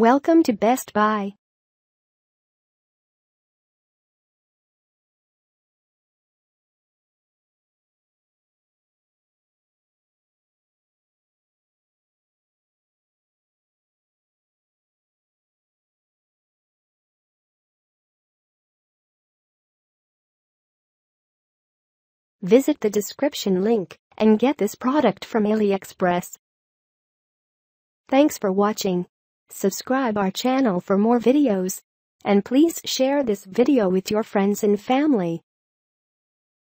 Welcome to Best Buy. Visit the description link and get this product from AliExpress. Thanks for watching. Subscribe our channel for more videos. And please share this video with your friends and family.